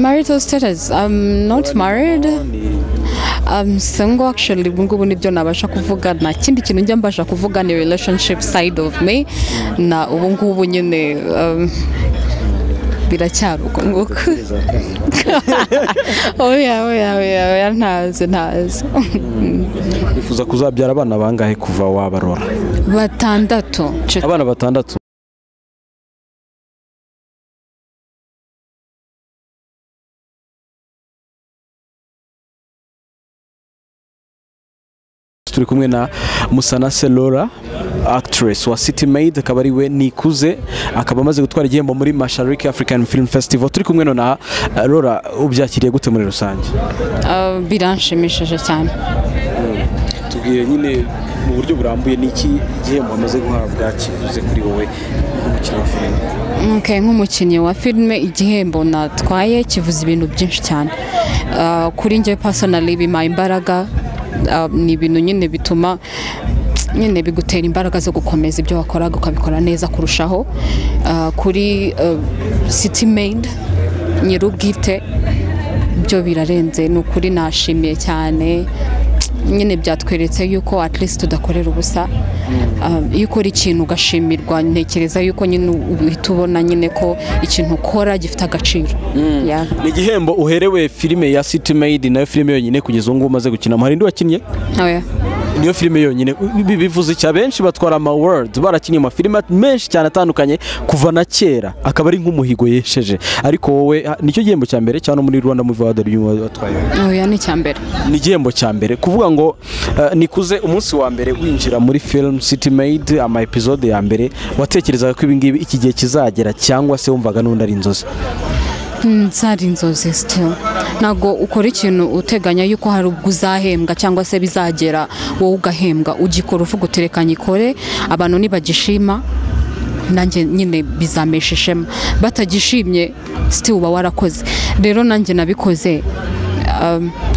Marital status. I'm not married. I'm single actually. Ubu ngubu ni byo nabasha kuvuga nta kindi kintu njya mbasha kuvuga ni relationship side of me na ubu ngubu nyine um, biracyari uko nguko oya oya oya oya ntazi ntazi wifuza kuzabyara abana bangahe kuva wabarora batandatu abana batandatu turi kumwe na musanase Laura actress wa city maid akaba ari we nikuze akaba amaze gutwara igihembo muri mashariki african film festival. Turi kumwe nonaha uh, Laura ubyakiriye gute muri rusange? Uh, biranshimishije cyane. Tubwire nyine mu buryo burambuye ni iki gihembo wamaze guhabwa kivuze kuri wowe nk'umukino wa filime nk'umukinnyi wa filime igihembo natwaye kivuze ibintu byinshi cyane. Uh, kuri njye personally bimpaye imbaraga ni ibintu nyine bituma nyine bigutera imbaraga zo gukomeza ibyo wakoraga ukabikora neza kurushaho. Uh, kuri uh, city maid nyir'ubwite byo birarenze. Ni ukuri nashimiye cyane. Nyine byatweretse yuko at least tudakorera ubusa. Uh, iyo ukora ikintu ugashimirwa ntekereza yuko nyine uhita ubona nyine ko ikintu ukora gifite agaciro. Yeah. ni igihembo uherewe filime ya city maid na yo filime yonyine kugeza ubu ngubu umaze gukina. Hari indi wakinnye Oya. Niyo filime yonyine. Bivuze iki abenshi batwara ama world barakinnye amafilime menshi cyane atandukanye kuva na kera. Akaba ari nk'umuhigo yesheje. Ariko wowe ni cyo gihembo cya mbere cyangwa muri Rwanda Award uyu watwaye? Oya ni icya mbere. Ni igihembo cya mbere. Kuvuga ngo eh, nikuze umunsi wa mbere winjira muri film city maid ama episode ya mbere watekerezaga ko ibi ngibi iki gihe kizagera cyangwa se wumvaga n'undi ari inzozi? Nzari inzozi still ntabwo ukora ikintu uteganya yuko hari ubwo uzahembwa cyangwa se bizagera wowe ugahembwa. Ugikora uvuga uterekanye ikore abantu nibagishima. Nanjye nyine bizamesha ishema. Batagishimye still uba warakoze. Rero nanjye nabikoze.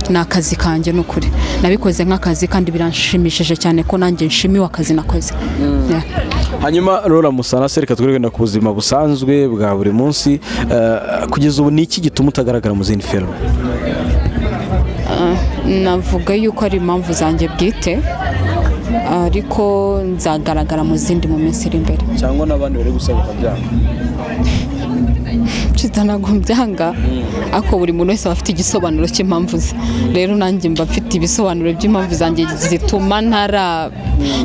Ni akazi kanjye ni ukuri nabikoze nk'akazi kandi biranshimishije cyane ko nanjye nshimiwe akazi nakoze. Yeah. hanyuma Laura Musana se reka twirinde ku buzima busanzwe bwa buri munsi. Eh, kugeza ubu ni iki gituma utagaragara mu zindi film? Navuga yuko ari impamvu zanjye bwite ariko nzagaragara mu zindi mu minsi iri imbere. Cyangwa n'abandi bari gusaba ukabyanga? Nshize ntabwo byanga ariko buri muntu wese aba afite igisobanuro cy'impamvu ze. Rero nanjye mba mfite ibisobanuro by'impamvu zanjye zituma ntara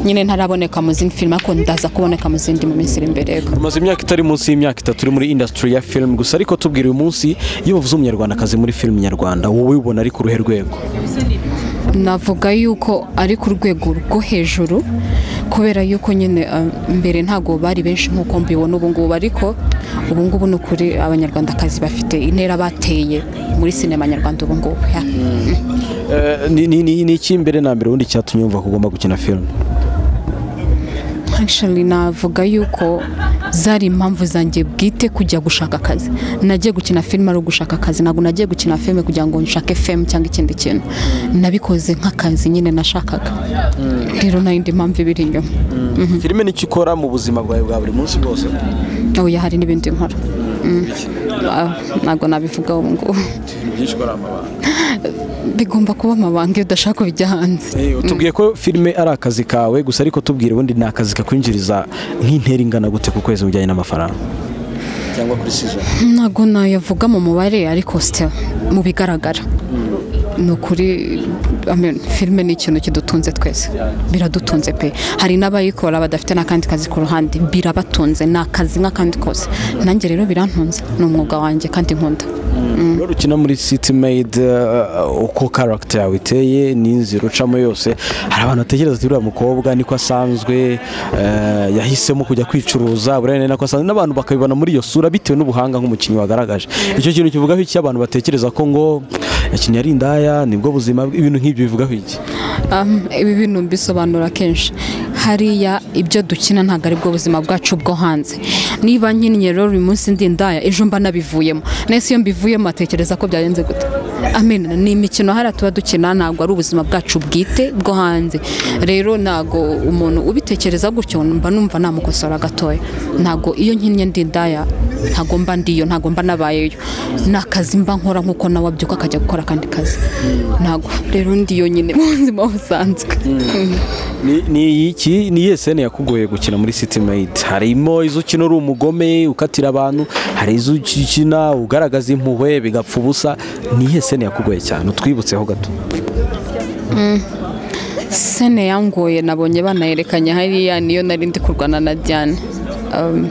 nyine ntaraboneka mu zindi filime ariko ndaza kuboneka mu zindi mu minsi iri imbere yego umaze imyaka itari munsi y'imyaka itatu uri muri industry ya film gusa ariko tubwira uyu munsi iyo bavuze umunyarwandakazi muri film nyarwanda. Wowe ubona ari ku ruhe rwego? Navuga yuko ari ku rwego rwo hejuru. Kubera yuko nyine uh, mbere ntabwo bari benshi nk'uko mbibona ubu ngubu ariko ubu ngubu ni ukuri abanyarwandakazi bafite intera bateye muri sinema nyarwanda ubu ngubu. Yeah. Eh, ni- ni ni- ni iki mbere na mbere ubundi cyatumye wumva ko ugomba gukina actually navuga yuko zari impamvu zanjye bwite kujya gushaka akazi. Nagiye gukina filime ari ugushaka akazi. Ntabwo nagiye gukina filime kugira ngo nshake femu cyangwa ikindi kintu. Nabikoze nk'akazi nyine nashakaga. Rero nta yindi mpamvu ibiri inyuma. Filime ni cyo ukora mu buzima bwawe bwa buri munsi bwose? Oya hari n'ibindi nkora. Ntabwo nabivugaho ubu ngubu bigomba kuba amabanga iyo udashaka kubijya hanze. Tubwiye ko filime ari akazi kawe gusa ariko tubwire ubundi ni akazi kakwinjiriza nk'intera ingana gute ku kwezi bijyanye n'amafaranga? Cyangwa kuri season? Ntabwo nayavuga mu mubare ariko still mu bigaragara. Ni ukuri filime ni ikintu kidutunze twese. Biradutunze pe. Hari n'abayikora badafite n'akandi kazi ku ruhande. Birabatunze. Ni akazi nk'akandi kose. Nanjye rero birantunze. Ni umwuga wanjye kandi nkunda. Rero ukina muri city maid uh, uko character yawe iteye n'inzira ucamo yose. Hari abantu batekereza ati uriya mukobwa niko asanzwe uh, yahisemo kujya kwicuruza buriya ni nako asanzwe. N'abantu bakabibona muri iyo sura bitewe n'ubuhanga nk'umukinnyi wagaragaje. Icyo kintu kivugaho iki abantu batekereza ko ngo yakinnye ari indaya ni bwo buzima ibintu nk'ibyo bivugaho iki? Um, ibi bintu mbisobanura kenshi. Hariya ibyo dukina ntabwo ari bwo buzima bwacu bwo hanze. Niba nkinnye rero uyu munsi ndi indaya ejo mba nabivuyemo. Nese iyo mbivuyemo atekereza ko byagenze gute. Amen. Ni imikino hariya tuba dukina ntabwo ari ubuzima bwacu bwite bwo hanze. Rero ntabwo umuntu ubitekereza gutyo mba numva namukosora gatoya. Ntabwo iyo nkinnye ndi indaya ntabwo mba ndiyo ntabwo mba nabayeyo. Ni akazi mba nkora nk'uko nawe abyuka akajya gukora akandi kazi. Ntabwo rero ndiyo nyine mu buzima busanzwe. Ni- ni iki? Ni iyihe sene yakugoye gukina muri city made harimo izo ukina uri umugome ukatira abantu hari izo ukina ugaragaza impuhwe bigapfa ubusa. Ni iyihe sene yakugoye cyane. Utwibutseho gato. Sene yangoye nabonye banayerekanye hariya niyo nari ndi kurwana na Diane. Um,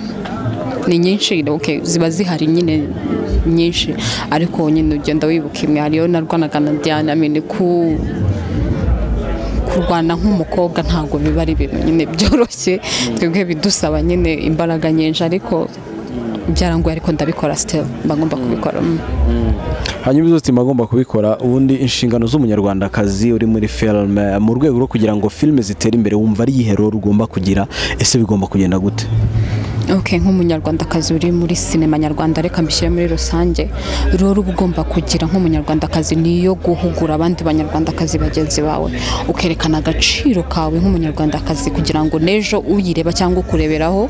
ni nyinshi ziba zihari nyine nyinshi. Ariko nyine ugenda wibuka imwe. Hariyo na I mean, ku kurwana nk'umukobwa ntabwo biba ari ibintu nyine byoroshye. Twebwe bidusaba nyine imbaraga nyinshi ariko byarangoye ariko ndabikora still. Mba ngomba kubikora. Mm. hanyuma izo utima agomba kubikora. Ubundi inshingano z'umunyarwandakazi uri muri filime mu rwego rwo kugira ngo filime zitere imbere wumva ari iyihe rero ugomba kugira? Ese bigomba kugenda gute? Ok nk'umunyarwandakazi uri muri sinema nyarwanda reka mbishyire muri rusange. Rero uba ugomba kugira nk'umunyarwandakazi niyo guhugura abandi banyarwandakazi bagenzi bawe. Ukerekana agaciro kawe nk'umunyarwandakazi kugira ngo n'ejo uyireba cyangwa ukureberaho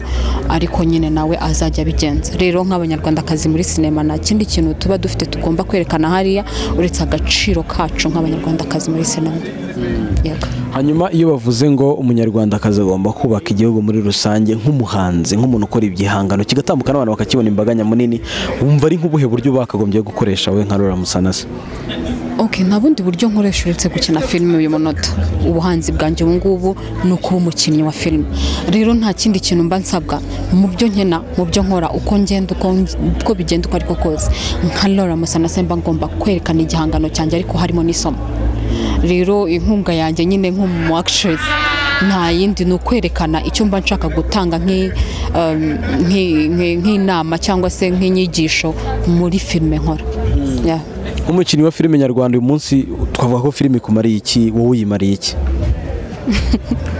ariko nyine nawe azajya abigenza. Rero nk'abanyarwandakazi muri sinema nta kindi kintu tuba dufite tugomba kwerekana hariya uretse agaciro kacu nk'abanyarwandakazi muri sinema yego. Hanyuma iyo bavuze ngo umunyarwandakazi agomba kubaka igihugu muri rusange nk'umuhanzi nk'umuntu ukora igihangano kigatambuka n'abantu bakakibona imbaga nyamunini wumva ari nk'ubuhe buryo bakagombye gukoresha we nka Laura Musanase? Ok nta bundi buryo nkoresha uretse gukina filime uyu munota. Ubuhanzi bwanjye ubu ngubu ni ukuba umukinnyi wa filime rero nta kindi kintu mba nsabwa. Mu byo nkina mu byo nkora uko ngenda uko bigenda uko ariko kose. Nka Laura Musanase mba ngomba kwerekana igihangano cyanjye ariko harimo n'isomo. Rero inkunga yanjye nyine nk'umu actress. Nta yindi ni ukwerekana icyo mba nshaka gutanga um, nk'i- nk'i- nk'inama cyangwa se nk'inyigisho muri filime nkora. Yeah. nk'umukinnyi wa filime nyarwanda uyu munsi twavuga ko filime ikumariye iki wowe uyimariye iki?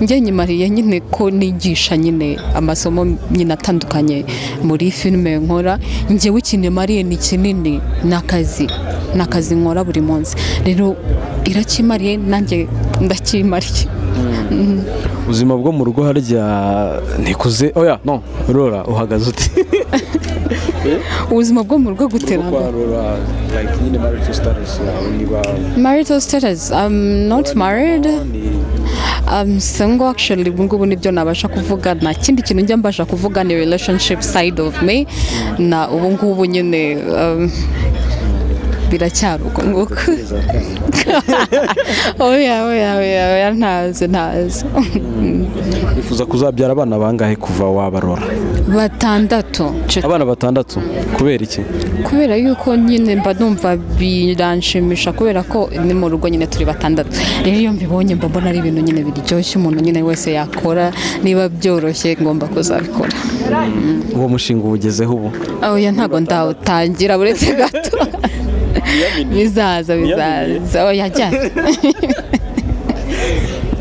njye nyimariye nyine ko nigisha nyine amasomo nyine atandukanye muri filime nkora njyewe ikintu mariye ni kinini ni akazi ni akazi nkora buri munsi. Rero irakimariye nanjye ndakimariye. Ubuzima bwo mu rugo harya ntikuze? Oya no rora uhagaze uti. Ubuzima bwo mu rugo guterana marital status i'm not married. I'm single actually ubu ngubu ni byo nabasha kuvuga nta kindi kintu njya mbasha kuvuga ni relationship side of me na ubu ngubu nyine um, biracyari uko nguko oya oya oya ntazi ntazi wifuza kuzabyara abana bangahe kuva wabarora? Batandatu. Abana batandatu? Kubera iki? Kubera yuko nyine mba numva biranshimisha kubera ko ni mu rugo nyine turi batandatu. Rero iyo mbibonye mba mbona ari ibintu nyine biryoshye umuntu nyine wese yakora niba byoroshye ngomba kuzabikora. Uwo mushinga uwugezeho ubu? Oya ntabwo ndawutangira uretse gato. bizaza bizaza oya jya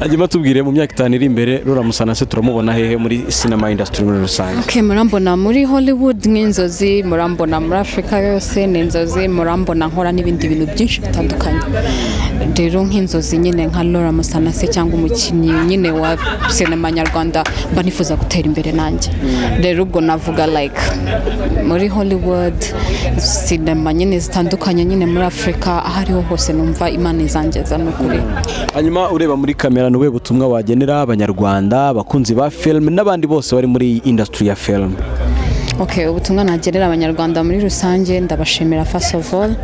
hanyuma tubwire mu myaka itanu iri imbere rora musanase turamubona hehe muri sinema indasitiri muri rusange? Murambona muri Hollywood nk'inzozi murambona muri Afurika yose ni inzozi murambona nkora n'ibindi bintu byinshi bitandukanye. Rero nk'inzozi nyine nka Laura Musanase cyangwa umukinnyi nyine wa sinema nyarwanda mba nifuza gutera imbere nanjye. Rero ubwo navuga like muri Hollywood sinema nyine zitandukanye nyine muri Afurika aho ariho hose numva imana izangeza ni ukuri hanyuma ureba muri kamera ni ubuhe butumwa wagenera abanyarwanda abakunzi ba filime n'abandi bose bari muri indasitiri ya filime Okay, ubutumwa nagerera abanyarwanda muri rusange ndabashimira all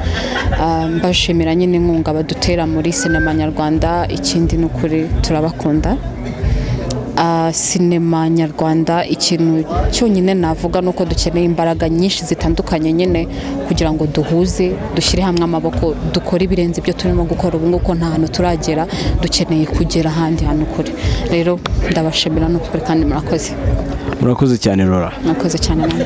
Ah, mbashimira nyine inkunga badutera muri sinema nyarwanda ikindi ni ukuri turabakunda. Sinema nyarwanda ikintu cyonyine navuga ni uko dukeneye imbaraga nyinshi zitandukanye nyine kugira ngo duhuze dushyire hamwe amaboko dukore ibirenze ibyo turimo gukora. Ubu ngubu nta hantu turagera dukeneye kugera ahandi hantu kure. Rero ndabashimira ni ukuri kandi murakoze. Murakoze cyane rora murakoze cyane nawe